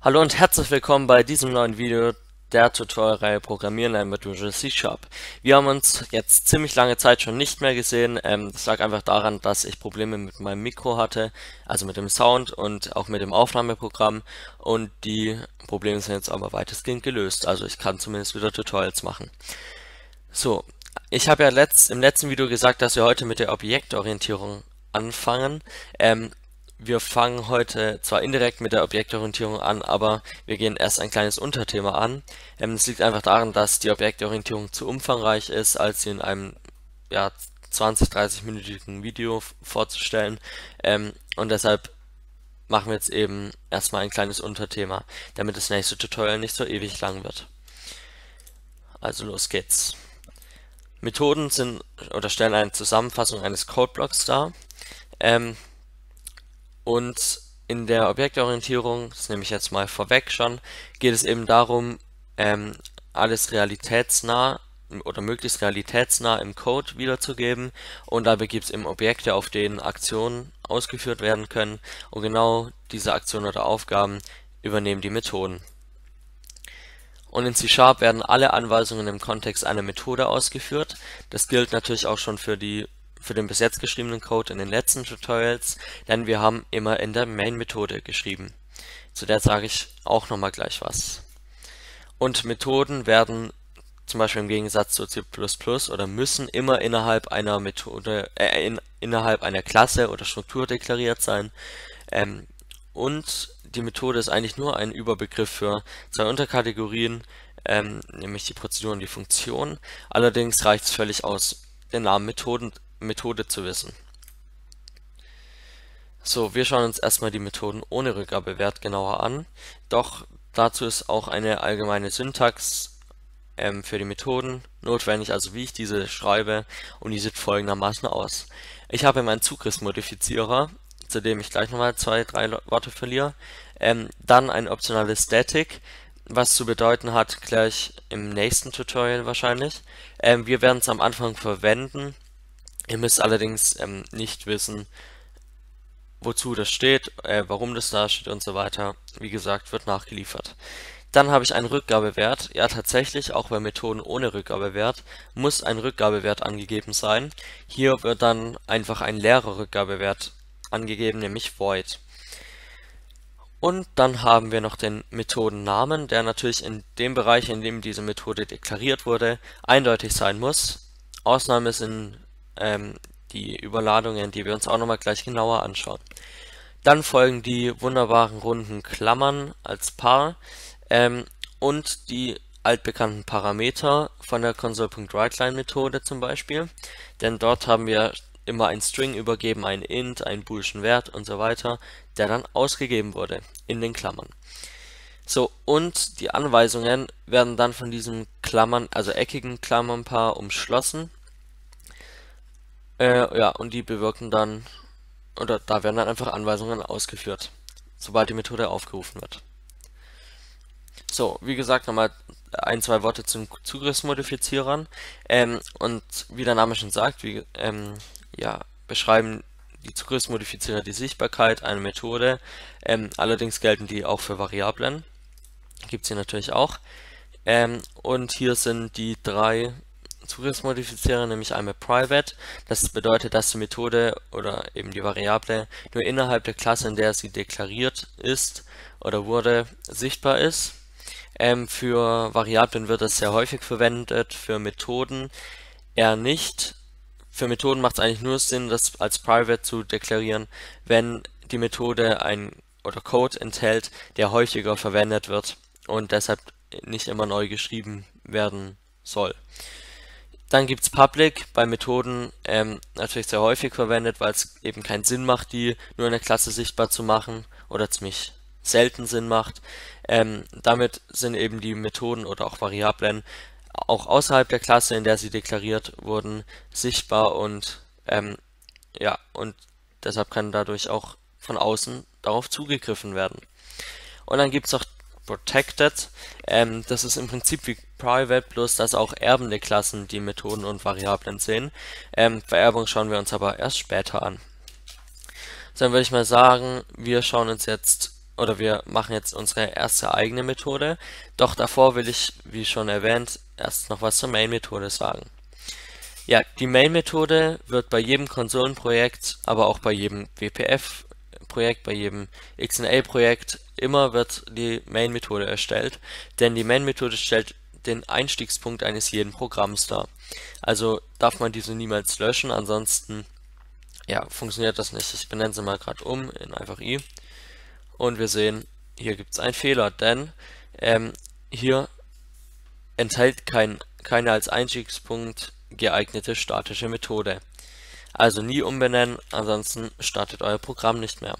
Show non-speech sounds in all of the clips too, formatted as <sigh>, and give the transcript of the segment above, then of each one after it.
Hallo und herzlich willkommen bei diesem neuen Video der Tutorialreihe Programmieren mit Visual C Sharp. Wir haben uns jetzt ziemlich lange Zeit schon nicht mehr gesehen. Ähm, das lag einfach daran, dass ich Probleme mit meinem Mikro hatte, also mit dem Sound und auch mit dem Aufnahmeprogramm. Und die Probleme sind jetzt aber weitestgehend gelöst. Also ich kann zumindest wieder Tutorials machen. So, ich habe ja letzt, im letzten Video gesagt, dass wir heute mit der Objektorientierung anfangen. Ähm, wir fangen heute zwar indirekt mit der Objektorientierung an, aber wir gehen erst ein kleines Unterthema an. Ähm, es liegt einfach daran, dass die Objektorientierung zu umfangreich ist, als sie in einem ja, 20-30-minütigen Video vorzustellen. Ähm, und deshalb machen wir jetzt eben erstmal ein kleines Unterthema, damit das nächste Tutorial nicht so ewig lang wird. Also los geht's. Methoden sind oder stellen eine Zusammenfassung eines Codeblocks dar. Ähm, und in der Objektorientierung, das nehme ich jetzt mal vorweg schon, geht es eben darum, ähm, alles realitätsnah oder möglichst realitätsnah im Code wiederzugeben und dabei gibt es eben Objekte, auf denen Aktionen ausgeführt werden können und genau diese Aktionen oder Aufgaben übernehmen die Methoden. Und in C-Sharp werden alle Anweisungen im Kontext einer Methode ausgeführt. Das gilt natürlich auch schon für die für den bis jetzt geschriebenen Code in den letzten Tutorials, denn wir haben immer in der Main-Methode geschrieben. Zu der sage ich auch nochmal gleich was. Und Methoden werden zum Beispiel im Gegensatz zu C++ oder müssen immer innerhalb einer Methode, äh, in, innerhalb einer Klasse oder Struktur deklariert sein. Ähm, und die Methode ist eigentlich nur ein Überbegriff für zwei Unterkategorien, ähm, nämlich die Prozedur und die Funktion. Allerdings reicht es völlig aus, den Namen Methoden Methode zu wissen. So, wir schauen uns erstmal die Methoden ohne Rückgabewert genauer an, doch dazu ist auch eine allgemeine Syntax ähm, für die Methoden notwendig, also wie ich diese schreibe und die sieht folgendermaßen aus. Ich habe meinen Zugriffsmodifizierer, zu dem ich gleich nochmal zwei, drei Worte verliere, ähm, dann ein optionales Static, was zu bedeuten hat, gleich im nächsten Tutorial wahrscheinlich. Ähm, wir werden es am Anfang verwenden, Ihr müsst allerdings ähm, nicht wissen, wozu das steht, äh, warum das da steht und so weiter. Wie gesagt, wird nachgeliefert. Dann habe ich einen Rückgabewert. Ja, tatsächlich, auch bei Methoden ohne Rückgabewert, muss ein Rückgabewert angegeben sein. Hier wird dann einfach ein leerer Rückgabewert angegeben, nämlich void. Und dann haben wir noch den Methodennamen, der natürlich in dem Bereich, in dem diese Methode deklariert wurde, eindeutig sein muss. Ausnahme sind ähm, die Überladungen, die wir uns auch nochmal gleich genauer anschauen. Dann folgen die wunderbaren runden Klammern als Paar ähm, und die altbekannten Parameter von der Console.WriteLine-Methode zum Beispiel, denn dort haben wir immer ein String übergeben, ein int, einen boolschen Wert und so weiter, der dann ausgegeben wurde in den Klammern. So, und die Anweisungen werden dann von diesem Klammern, also eckigen Klammernpaar umschlossen äh, ja, und die bewirken dann, oder da werden dann einfach Anweisungen ausgeführt, sobald die Methode aufgerufen wird. So, wie gesagt, nochmal ein, zwei Worte zum Zugriffsmodifizierern. Ähm, und wie der Name schon sagt, wie, ähm, ja, beschreiben die Zugriffsmodifizierer die Sichtbarkeit einer Methode. Ähm, allerdings gelten die auch für Variablen. Gibt es hier natürlich auch. Ähm, und hier sind die drei Zugriffsmodifizierer, nämlich einmal private. Das bedeutet, dass die Methode oder eben die Variable nur innerhalb der Klasse, in der sie deklariert ist oder wurde, sichtbar ist. Ähm, für Variablen wird es sehr häufig verwendet, für Methoden eher nicht. Für Methoden macht es eigentlich nur Sinn, das als private zu deklarieren, wenn die Methode ein oder Code enthält, der häufiger verwendet wird und deshalb nicht immer neu geschrieben werden soll. Dann gibt es Public bei Methoden ähm, natürlich sehr häufig verwendet, weil es eben keinen Sinn macht, die nur in der Klasse sichtbar zu machen oder ziemlich selten Sinn macht. Ähm, damit sind eben die Methoden oder auch Variablen auch außerhalb der Klasse, in der sie deklariert wurden, sichtbar und ähm, ja und deshalb kann dadurch auch von außen darauf zugegriffen werden. Und dann gibt es auch Protected. Ähm, das ist im Prinzip wie Private, bloß dass auch erbende Klassen die Methoden und Variablen sehen. Ähm, Vererbung schauen wir uns aber erst später an. So, dann würde ich mal sagen, wir schauen uns jetzt oder wir machen jetzt unsere erste eigene Methode. Doch davor will ich, wie schon erwähnt, erst noch was zur Main-Methode sagen. Ja, die Main-Methode wird bei jedem Konsolenprojekt, aber auch bei jedem WPF-Projekt, bei jedem XML-Projekt immer wird die Main-Methode erstellt, denn die Main-Methode stellt den Einstiegspunkt eines jeden Programms dar. Also darf man diese niemals löschen, ansonsten ja, funktioniert das nicht. Ich benenne sie mal gerade um in einfach i und wir sehen, hier gibt es einen Fehler, denn ähm, hier enthält kein, keine als Einstiegspunkt geeignete statische Methode. Also nie umbenennen, ansonsten startet euer Programm nicht mehr.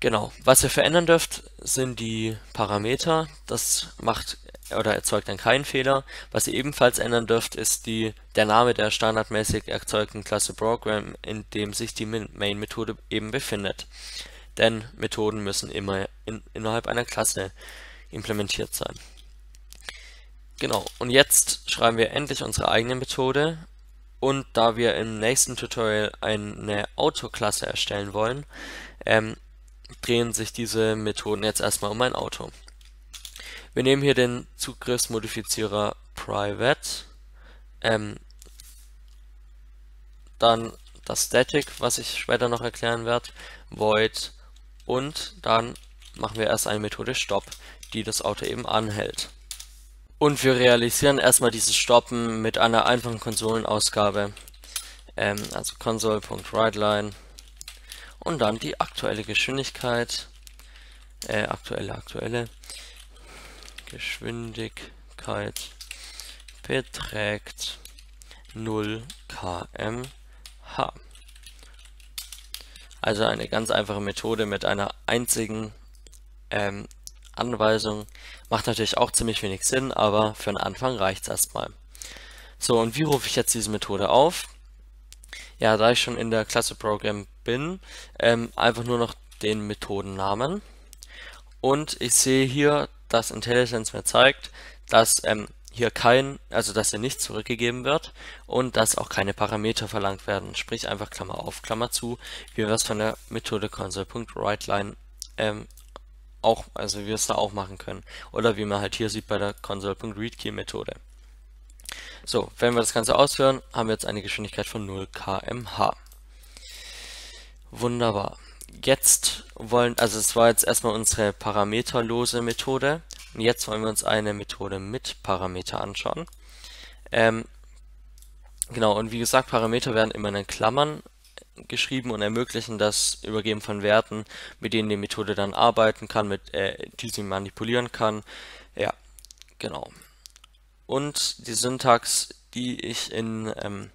Genau, was ihr verändern dürft, sind die Parameter. Das macht oder erzeugt dann keinen Fehler. Was ihr ebenfalls ändern dürft, ist die, der Name der standardmäßig erzeugten Klasse Program, in dem sich die Main-Methode eben befindet. Denn Methoden müssen immer in, innerhalb einer Klasse implementiert sein. Genau, und jetzt schreiben wir endlich unsere eigene Methode. Und da wir im nächsten Tutorial eine Autoklasse erstellen wollen, ähm, drehen sich diese Methoden jetzt erstmal um ein Auto. Wir nehmen hier den Zugriffsmodifizierer private, ähm, dann das static, was ich später noch erklären werde, void und dann machen wir erst eine Methode stop, die das Auto eben anhält. Und wir realisieren erstmal dieses Stoppen mit einer einfachen Konsolenausgabe. Ähm, also console.writeline und dann die aktuelle Geschwindigkeit, äh, aktuelle, aktuelle Geschwindigkeit beträgt 0 km/h. Also eine ganz einfache Methode mit einer einzigen ähm, Anweisung. Macht natürlich auch ziemlich wenig Sinn, aber für den Anfang reicht es erstmal. So, und wie rufe ich jetzt diese Methode auf? Ja, da ich schon in der Klasse Program bin, ähm, einfach nur noch den Methodennamen. Und ich sehe hier, dass IntelliSense mir zeigt, dass ähm, hier kein, also dass hier nichts zurückgegeben wird und dass auch keine Parameter verlangt werden. Sprich einfach Klammer auf, Klammer zu, wie wir es von der Methode console.writeLine ähm, auch, also wir es da auch machen können. Oder wie man halt hier sieht bei der console.readKey-Methode. So, wenn wir das Ganze ausführen, haben wir jetzt eine Geschwindigkeit von 0 kmh. Wunderbar. Jetzt wollen, also es war jetzt erstmal unsere parameterlose Methode. Und jetzt wollen wir uns eine Methode mit Parameter anschauen. Ähm, genau, und wie gesagt, Parameter werden immer in Klammern geschrieben und ermöglichen das Übergeben von Werten, mit denen die Methode dann arbeiten kann, mit äh, die sie manipulieren kann. Ja, genau. Und die Syntax, die ich in ähm,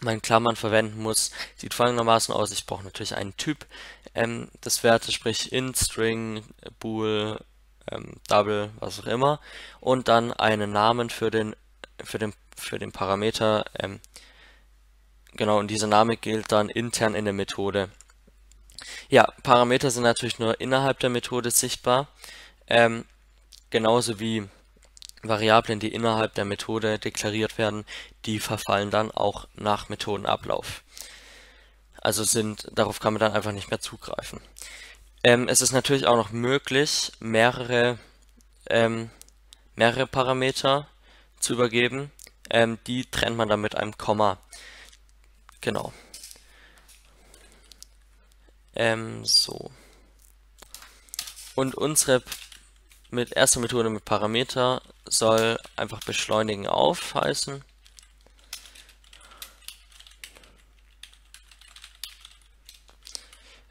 meinen Klammern verwenden muss, sieht folgendermaßen aus. Ich brauche natürlich einen Typ ähm, des Wertes, sprich int, string, bool, ähm, double, was auch immer, und dann einen Namen für den für den für den Parameter ähm, Genau, und dieser Name gilt dann intern in der Methode. Ja, Parameter sind natürlich nur innerhalb der Methode sichtbar, ähm, genauso wie Variablen, die innerhalb der Methode deklariert werden, die verfallen dann auch nach Methodenablauf. Also sind, darauf kann man dann einfach nicht mehr zugreifen. Ähm, es ist natürlich auch noch möglich, mehrere, ähm, mehrere Parameter zu übergeben. Ähm, die trennt man dann mit einem Komma. Genau. Ähm, so. Und unsere mit erste Methode mit Parameter soll einfach beschleunigen auf heißen.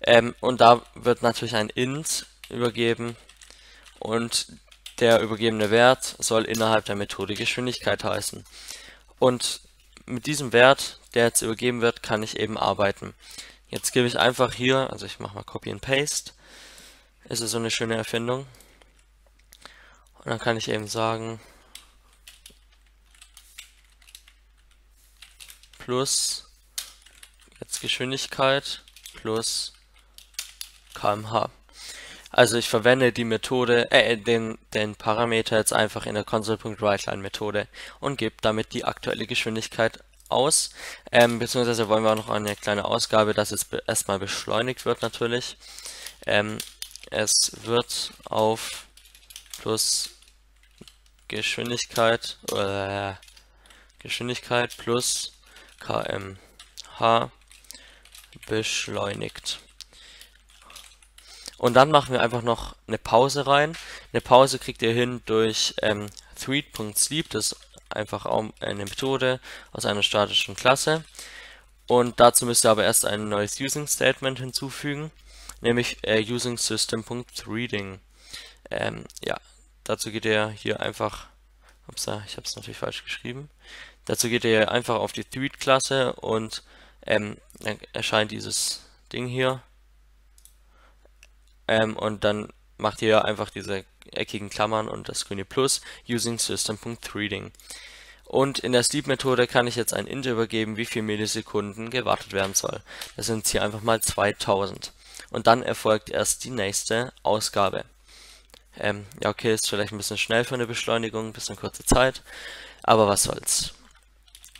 Ähm, und da wird natürlich ein int übergeben und der übergebene Wert soll innerhalb der Methode Geschwindigkeit heißen. Und mit diesem Wert, der jetzt übergeben wird, kann ich eben arbeiten. Jetzt gebe ich einfach hier, also ich mache mal Copy and Paste. Es ist so eine schöne Erfindung. Und dann kann ich eben sagen, plus jetzt Geschwindigkeit plus kmh. Also ich verwende die Methode, äh, den, den Parameter jetzt einfach in der console.writeLine-Methode und gebe damit die aktuelle Geschwindigkeit aus. Ähm, beziehungsweise wollen wir auch noch eine kleine Ausgabe, dass es erstmal beschleunigt wird natürlich. Ähm, es wird auf plus Geschwindigkeit äh, Geschwindigkeit plus kmh beschleunigt. Und dann machen wir einfach noch eine Pause rein. Eine Pause kriegt ihr hin durch ähm, thread.sleep, das ist einfach eine Methode aus einer statischen Klasse. Und dazu müsst ihr aber erst ein neues Using Statement hinzufügen, nämlich äh, using system.reading. Ähm, ja, dazu geht ihr hier einfach, upsa, ich habe es natürlich falsch geschrieben. Dazu geht ihr einfach auf die Thread-Klasse und ähm, dann erscheint dieses Ding hier. Ähm, und dann macht ihr einfach diese eckigen Klammern und das grüne Plus using system.threading. Und in der Sleep-Methode kann ich jetzt ein int übergeben, wie viel Millisekunden gewartet werden soll. Das sind hier einfach mal 2000. Und dann erfolgt erst die nächste Ausgabe. Ähm, ja, okay, ist vielleicht ein bisschen schnell für eine Beschleunigung, ein bisschen kurze Zeit, aber was soll's.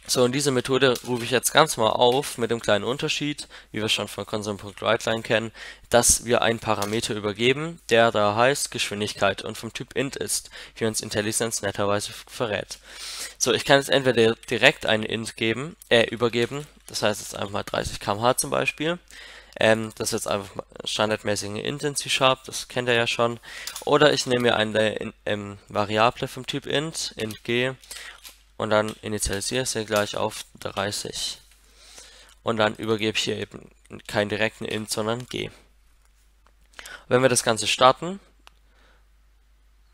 So, und diese Methode rufe ich jetzt ganz mal auf mit dem kleinen Unterschied, wie wir schon von console.writeline kennen, dass wir einen Parameter übergeben, der da heißt Geschwindigkeit und vom Typ int ist, wie uns IntelliSense netterweise verrät. So, ich kann jetzt entweder direkt einen int geben, äh, übergeben, das heißt jetzt einfach mal 30 km/h zum Beispiel, ähm, das ist jetzt einfach standardmäßig eine int in C-Sharp, das kennt ihr ja schon, oder ich nehme mir eine ähm, Variable vom Typ int, int g, und dann initialisiere ich sie gleich auf 30. Und dann übergebe ich hier eben keinen direkten int, sondern g. Wenn wir das Ganze starten,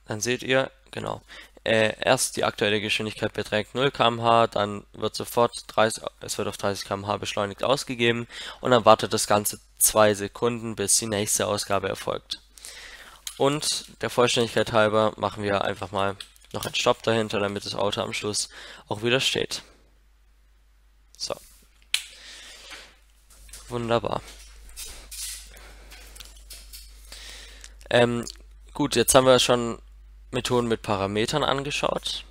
dann seht ihr, genau, äh, erst die aktuelle Geschwindigkeit beträgt 0 km/h, dann wird sofort 30, es wird auf 30 km/h beschleunigt ausgegeben und dann wartet das Ganze 2 Sekunden, bis die nächste Ausgabe erfolgt. Und der Vollständigkeit halber machen wir einfach mal noch ein Stopp dahinter, damit das Auto am Schluss auch wieder steht. So. Wunderbar. Ähm, gut, jetzt haben wir schon Methoden mit Parametern angeschaut.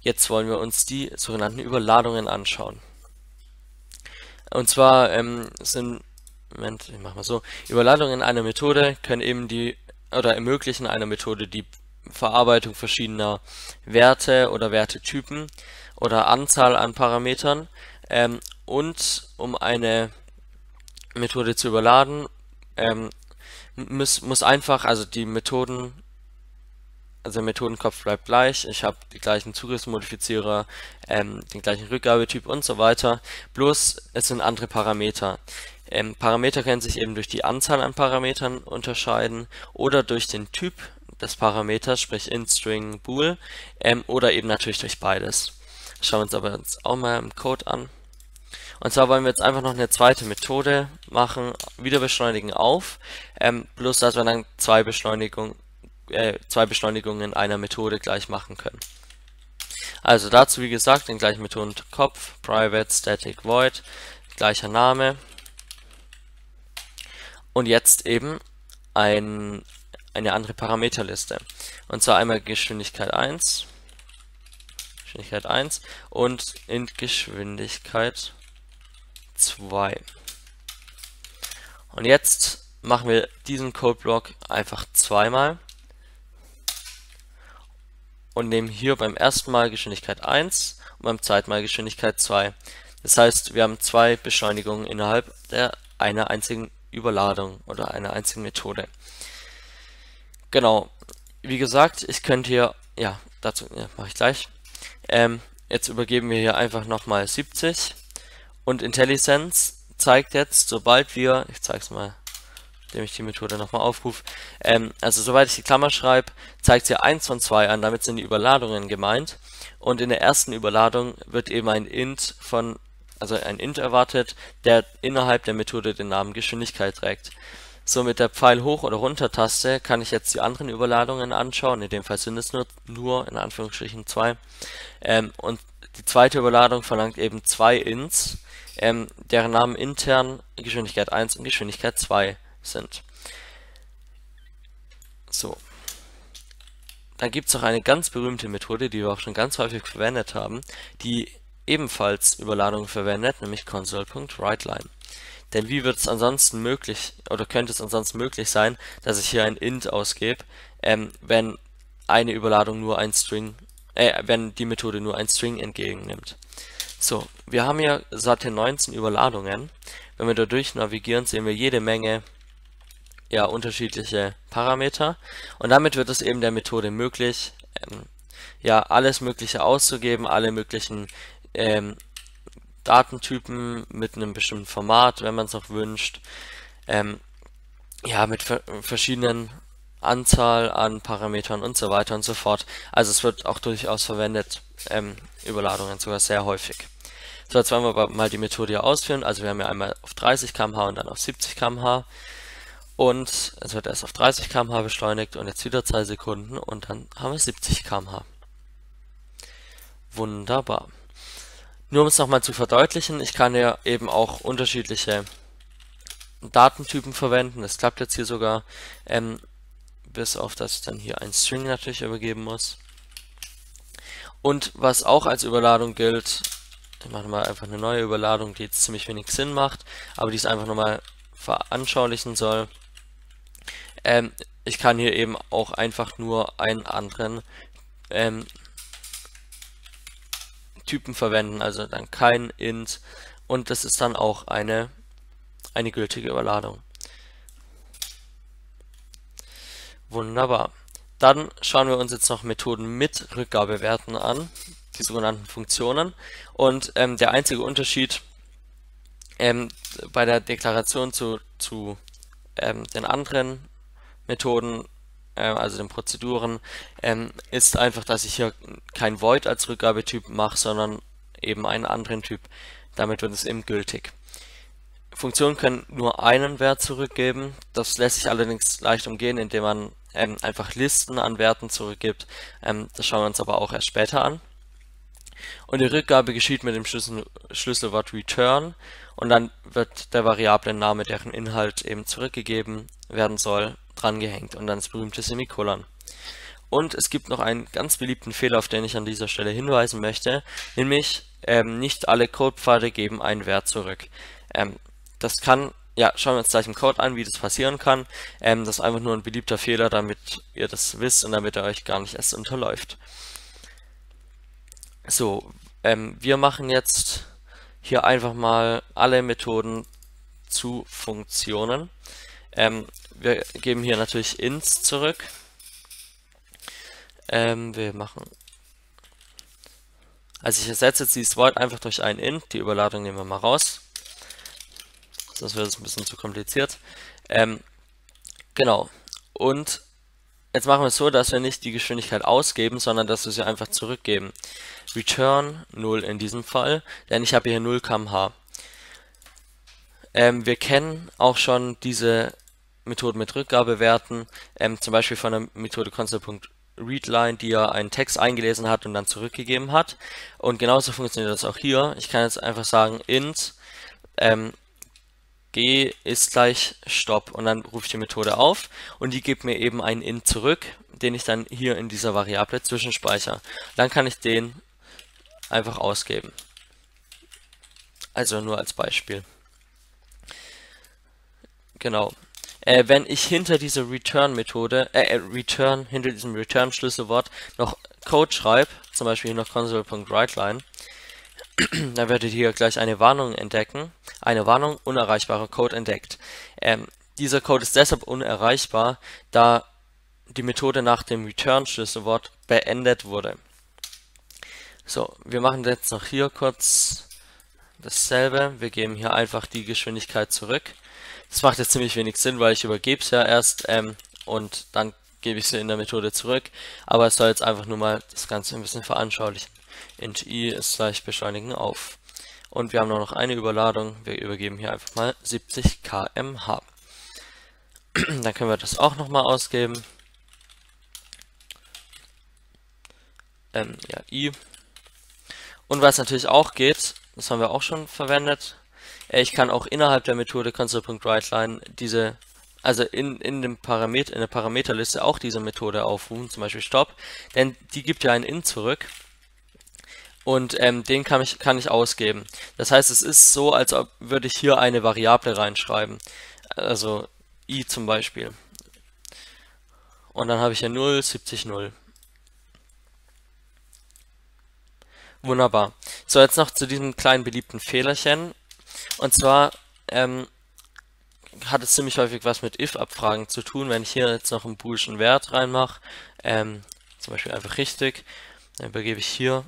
Jetzt wollen wir uns die sogenannten Überladungen anschauen. Und zwar ähm, sind, Moment, ich mach mal so, Überladungen einer Methode können eben die, oder ermöglichen einer Methode die Verarbeitung verschiedener Werte oder Wertetypen oder Anzahl an Parametern ähm, und um eine Methode zu überladen, ähm, muss, muss einfach, also die Methoden, also der Methodenkopf bleibt gleich, ich habe die gleichen Zugriffsmodifizierer, ähm, den gleichen Rückgabetyp und so weiter, bloß es sind andere Parameter. Ähm, Parameter können sich eben durch die Anzahl an Parametern unterscheiden oder durch den Typ des Parameters, sprich int, string, bool, ähm, oder eben natürlich durch beides. Schauen wir uns aber jetzt auch mal im Code an. Und zwar wollen wir jetzt einfach noch eine zweite Methode machen, wieder beschleunigen auf, ähm, bloß dass wir dann zwei, Beschleunigung, äh, zwei Beschleunigungen einer Methode gleich machen können. Also dazu wie gesagt den gleichen Methodenkopf, private static void, gleicher Name. Und jetzt eben ein eine andere Parameterliste. Und zwar einmal Geschwindigkeit 1, Geschwindigkeit 1 und in Geschwindigkeit 2. Und jetzt machen wir diesen Codeblock einfach zweimal und nehmen hier beim ersten Mal Geschwindigkeit 1 und beim zweiten Mal Geschwindigkeit 2. Das heißt, wir haben zwei Beschleunigungen innerhalb der einer einzigen Überladung oder einer einzigen Methode. Genau. Wie gesagt, ich könnte hier, ja, dazu ja, mache ich gleich. Ähm, jetzt übergeben wir hier einfach nochmal 70 und IntelliSense zeigt jetzt, sobald wir, ich zeige es mal, indem ich die Methode nochmal aufrufe, ähm, also sobald ich die Klammer schreibe, zeigt sie 1 von 2 an, damit sind die Überladungen gemeint und in der ersten Überladung wird eben ein int von, also ein int erwartet, der innerhalb der Methode den Namen Geschwindigkeit trägt. So, mit der Pfeil hoch oder runter Taste kann ich jetzt die anderen Überladungen anschauen. In dem Fall sind es nur, nur in Anführungsstrichen zwei. Ähm, und die zweite Überladung verlangt eben zwei Ints, ähm, deren Namen intern Geschwindigkeit 1 und Geschwindigkeit 2 sind. So. Dann gibt es noch eine ganz berühmte Methode, die wir auch schon ganz häufig verwendet haben, die ebenfalls Überladungen verwendet, nämlich console.writeLine. Denn wie wird es ansonsten möglich, oder könnte es ansonsten möglich sein, dass ich hier ein int ausgebe, ähm, wenn eine Überladung nur ein String, äh, wenn die Methode nur ein String entgegennimmt. So, wir haben hier satte 19 Überladungen. Wenn wir da durch navigieren, sehen wir jede Menge ja, unterschiedliche Parameter und damit wird es eben der Methode möglich, ähm, ja, alles Mögliche auszugeben, alle möglichen ähm, Datentypen mit einem bestimmten Format, wenn man es auch wünscht, ähm, ja, mit ver verschiedenen Anzahl an Parametern und so weiter und so fort. Also es wird auch durchaus verwendet, ähm, Überladungen sogar sehr häufig. So, jetzt wollen wir mal die Methode hier ausführen. Also wir haben ja einmal auf 30 km/h und dann auf 70 km/h. Und es wird erst auf 30 km/h beschleunigt und jetzt wieder 2 Sekunden und dann haben wir 70 km/h. Wunderbar. Nur um es nochmal zu verdeutlichen, ich kann ja eben auch unterschiedliche Datentypen verwenden. Das klappt jetzt hier sogar, ähm, bis auf dass ich dann hier ein String natürlich übergeben muss. Und was auch als Überladung gilt, ich mache mal einfach eine neue Überladung, die jetzt ziemlich wenig Sinn macht, aber die es einfach nochmal veranschaulichen soll. Ähm, ich kann hier eben auch einfach nur einen anderen ähm, Typen verwenden, also dann kein int und das ist dann auch eine, eine gültige Überladung. Wunderbar. Dann schauen wir uns jetzt noch Methoden mit Rückgabewerten an, die sogenannten Funktionen. Und ähm, der einzige Unterschied ähm, bei der Deklaration zu, zu ähm, den anderen Methoden also den Prozeduren, ähm, ist einfach, dass ich hier kein Void als Rückgabetyp mache, sondern eben einen anderen Typ. Damit wird es eben gültig. Funktionen können nur einen Wert zurückgeben. Das lässt sich allerdings leicht umgehen, indem man ähm, einfach Listen an Werten zurückgibt. Ähm, das schauen wir uns aber auch erst später an. Und die Rückgabe geschieht mit dem Schlüssel, Schlüsselwort return und dann wird der Variablenname, deren Inhalt eben zurückgegeben werden soll, drangehängt und dann das berühmte Semikolon. Und es gibt noch einen ganz beliebten Fehler, auf den ich an dieser Stelle hinweisen möchte, nämlich ähm, nicht alle Codepfade geben einen Wert zurück. Ähm, das kann, ja, schauen wir uns gleich im Code an, wie das passieren kann. Ähm, das ist einfach nur ein beliebter Fehler, damit ihr das wisst und damit er euch gar nicht erst unterläuft. So, ähm, wir machen jetzt hier einfach mal alle Methoden zu Funktionen. Wir geben hier natürlich ins zurück. Ähm, wir machen. Also ich ersetze jetzt dieses Wort einfach durch ein int. Die Überladung nehmen wir mal raus. Das wird jetzt ein bisschen zu kompliziert. Ähm, genau. Und jetzt machen wir es so, dass wir nicht die Geschwindigkeit ausgeben, sondern dass wir sie einfach zurückgeben. Return 0 in diesem Fall, denn ich habe hier 0 kmh. Ähm, wir kennen auch schon diese Methoden mit Rückgabewerten, ähm, zum Beispiel von der Methode console.readline, die ja einen Text eingelesen hat und dann zurückgegeben hat. Und genauso funktioniert das auch hier. Ich kann jetzt einfach sagen int ähm, g ist gleich stop und dann rufe ich die Methode auf und die gibt mir eben einen int zurück, den ich dann hier in dieser Variable zwischenspeichere. Dann kann ich den einfach ausgeben. Also nur als Beispiel. Genau. Äh, wenn ich hinter dieser Return-Methode, äh, äh, Return, hinter diesem Return-Schlüsselwort noch Code schreibe, zum Beispiel hier noch console.writeline, <clears throat> dann werdet ihr hier gleich eine Warnung entdecken. Eine Warnung, unerreichbarer Code entdeckt. Ähm, dieser Code ist deshalb unerreichbar, da die Methode nach dem Return-Schlüsselwort beendet wurde. So, wir machen jetzt noch hier kurz dasselbe. Wir geben hier einfach die Geschwindigkeit zurück. Das macht jetzt ziemlich wenig Sinn, weil ich übergebe es ja erst ähm, und dann gebe ich sie in der Methode zurück. Aber es soll jetzt einfach nur mal das Ganze ein bisschen veranschaulichen. int i ist gleich beschleunigen auf. Und wir haben nur noch eine Überladung. Wir übergeben hier einfach mal 70 kmh. <clears throat> dann können wir das auch nochmal ausgeben. Ähm, ja, i. Und was natürlich auch geht, das haben wir auch schon verwendet, ich kann auch innerhalb der Methode console.writeline diese, also in, in, dem Parameter, in der Parameterliste auch diese Methode aufrufen, zum Beispiel stop, denn die gibt ja ein int zurück. und ähm, den kann ich, kann ich ausgeben. Das heißt, es ist so, als ob würde ich hier eine Variable reinschreiben. Also i zum Beispiel. Und dann habe ich hier 0, 70, 0. Wunderbar. So, jetzt noch zu diesem kleinen beliebten Fehlerchen. Und zwar ähm, hat es ziemlich häufig was mit if-Abfragen zu tun. Wenn ich hier jetzt noch einen boolschen Wert reinmache, ähm, zum Beispiel einfach richtig, dann übergebe ich hier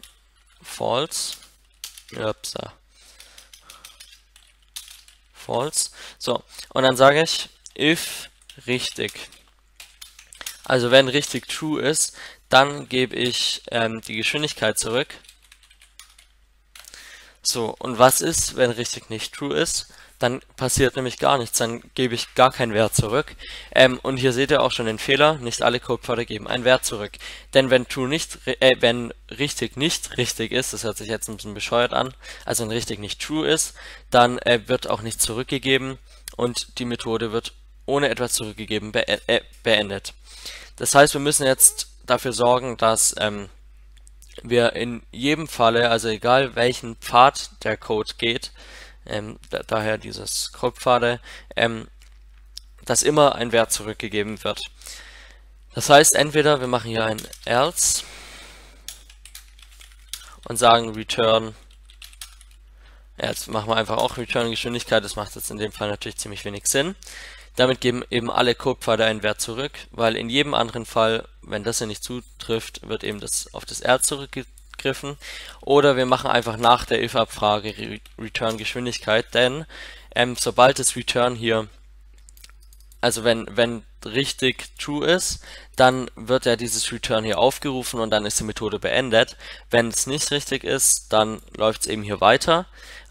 false. Upsa. False. So, und dann sage ich if richtig. Also wenn richtig true ist, dann gebe ich ähm, die Geschwindigkeit zurück. So, und was ist, wenn richtig nicht true ist? Dann passiert nämlich gar nichts, dann gebe ich gar keinen Wert zurück. Ähm, und hier seht ihr auch schon den Fehler, nicht alle Codepfade geben einen Wert zurück. Denn wenn true nicht, äh, wenn richtig nicht richtig ist, das hört sich jetzt ein bisschen bescheuert an, also wenn richtig nicht true ist, dann äh, wird auch nichts zurückgegeben und die Methode wird ohne etwas zurückgegeben be äh, beendet. Das heißt, wir müssen jetzt dafür sorgen, dass ähm, wir in jedem Falle, also egal welchen Pfad der Code geht, ähm, da, daher dieses Codepfade, ähm, dass immer ein Wert zurückgegeben wird. Das heißt, entweder wir machen hier ein else und sagen return, ja, jetzt machen wir einfach auch return Geschwindigkeit, das macht jetzt in dem Fall natürlich ziemlich wenig Sinn. Damit geben eben alle Codepfade einen Wert zurück, weil in jedem anderen Fall, wenn das hier nicht zutrifft, wird eben das auf das R zurückgegriffen. Oder wir machen einfach nach der if-Abfrage Re Return Geschwindigkeit, denn ähm, sobald das Return hier, also wenn, wenn richtig true ist, dann wird ja dieses Return hier aufgerufen und dann ist die Methode beendet. Wenn es nicht richtig ist, dann läuft es eben hier weiter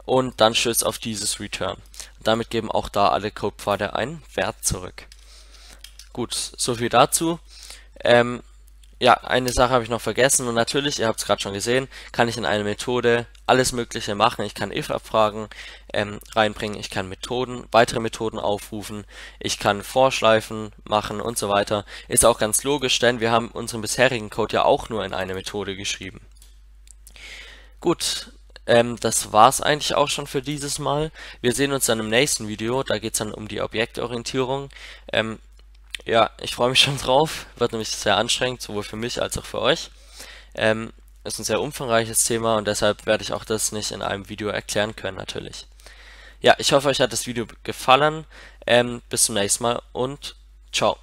und dann stößt auf dieses Return. Damit geben auch da alle Codepfade einen Wert zurück. Gut, so viel dazu. Ähm, ja, eine Sache habe ich noch vergessen und natürlich, ihr habt es gerade schon gesehen, kann ich in eine Methode alles mögliche machen. Ich kann if-Abfragen ähm, reinbringen, ich kann Methoden, weitere Methoden aufrufen, ich kann Vorschleifen machen und so weiter. Ist auch ganz logisch, denn wir haben unseren bisherigen Code ja auch nur in eine Methode geschrieben. Gut, ähm, das war's eigentlich auch schon für dieses Mal. Wir sehen uns dann im nächsten Video, da geht's dann um die Objektorientierung. Ähm, ja, ich freue mich <laughs> schon drauf, wird nämlich sehr anstrengend, sowohl für mich als auch für euch. Ähm, ist ein sehr umfangreiches Thema und deshalb werde ich auch das nicht in einem Video erklären können natürlich. Ja, ich hoffe, euch hat das Video gefallen. Ähm, bis zum nächsten Mal und ciao.